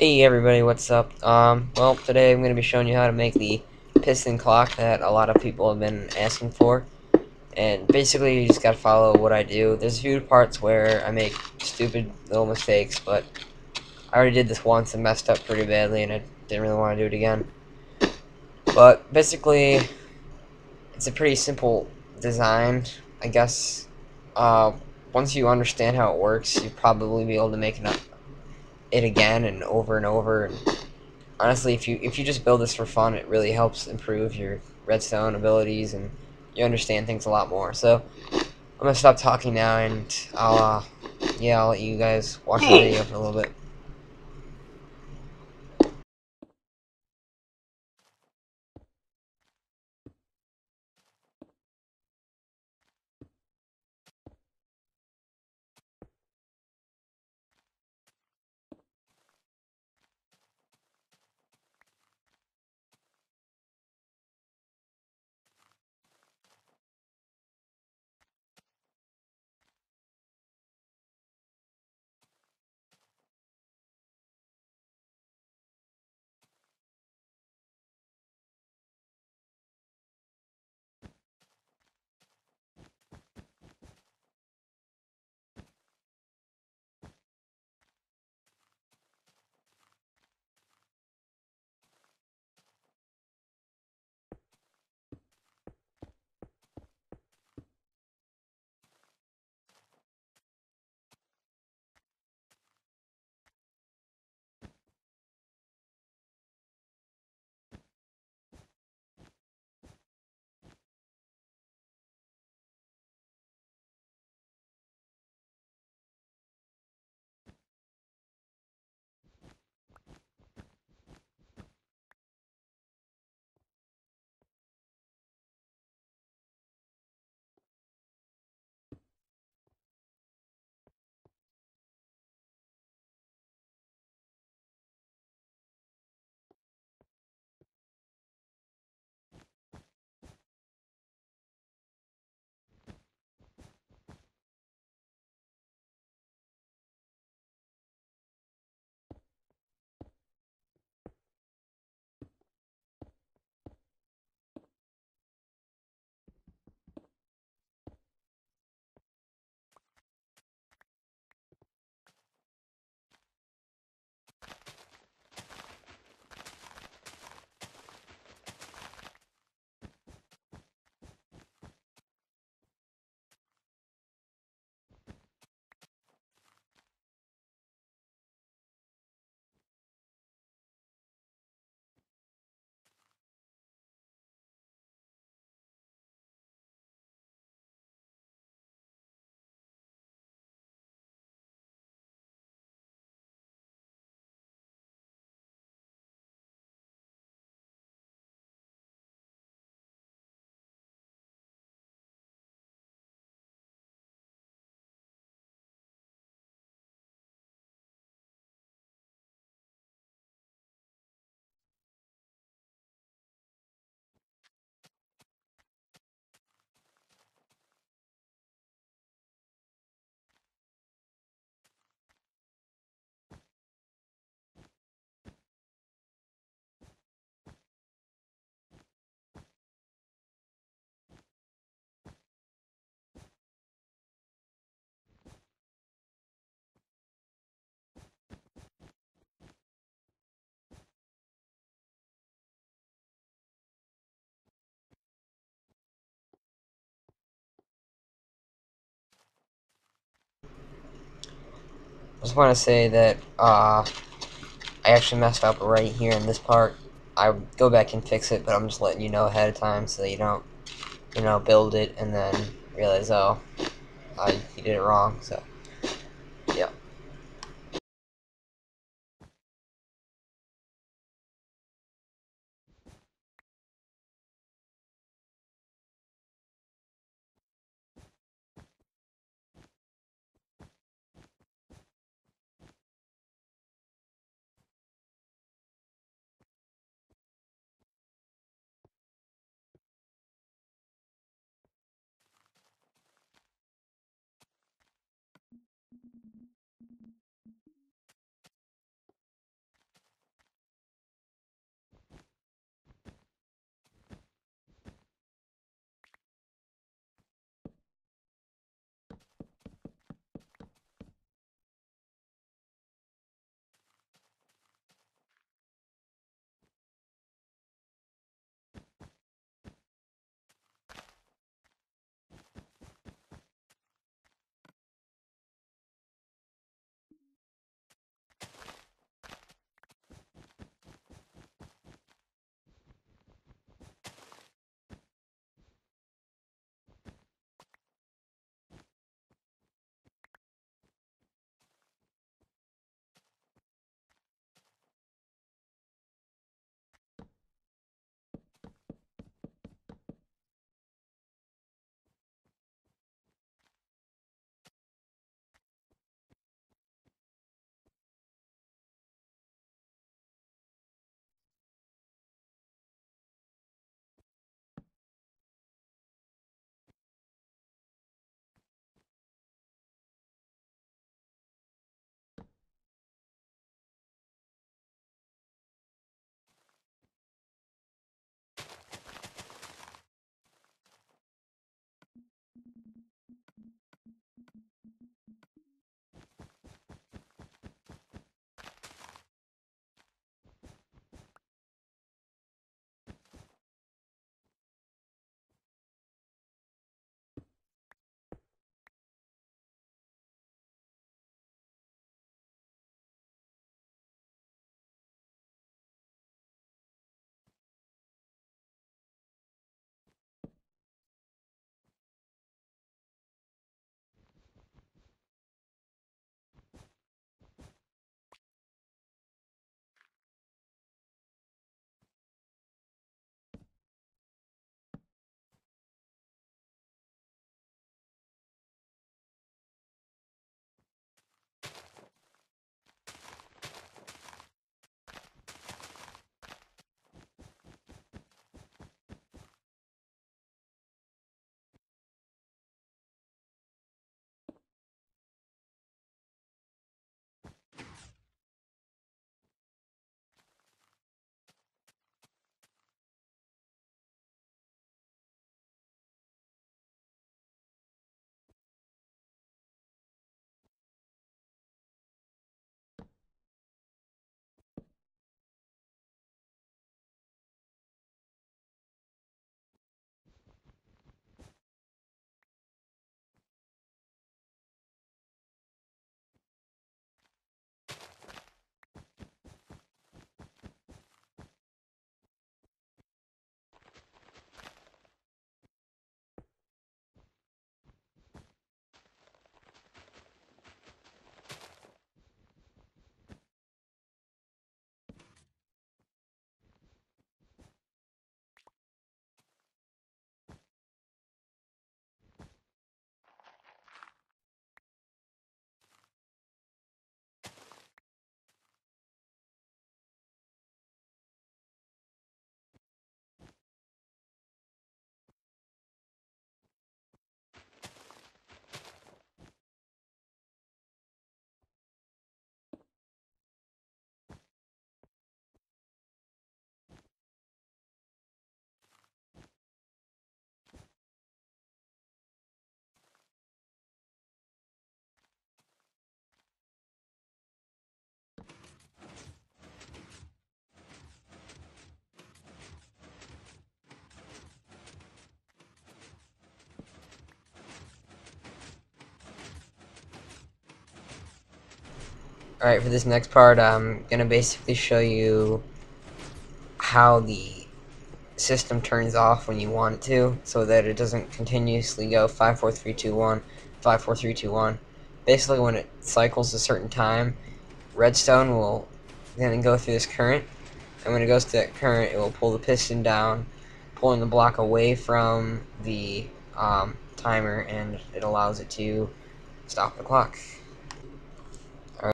Hey everybody, what's up? Um, well, today I'm going to be showing you how to make the piston clock that a lot of people have been asking for. And basically, you just gotta follow what I do. There's a few parts where I make stupid little mistakes, but I already did this once and messed up pretty badly, and I didn't really want to do it again. But basically, it's a pretty simple design, I guess. Uh, once you understand how it works, you'll probably be able to make it it again and over and over. And honestly, if you if you just build this for fun, it really helps improve your redstone abilities and you understand things a lot more. So I'm gonna stop talking now, and I'll uh, yeah, I'll let you guys watch the video for a little bit. I just want to say that uh, I actually messed up right here in this part. I go back and fix it, but I'm just letting you know ahead of time so that you don't, you know, build it and then realize, oh, I, you did it wrong. So. Alright, for this next part, I'm gonna basically show you how the system turns off when you want it to, so that it doesn't continuously go 5, 4, 3, 2, 1, 5, 4, 3, 2, 1. Basically, when it cycles a certain time, redstone will then go through this current, and when it goes to that current, it will pull the piston down, pulling the block away from the um, timer, and it allows it to stop the clock.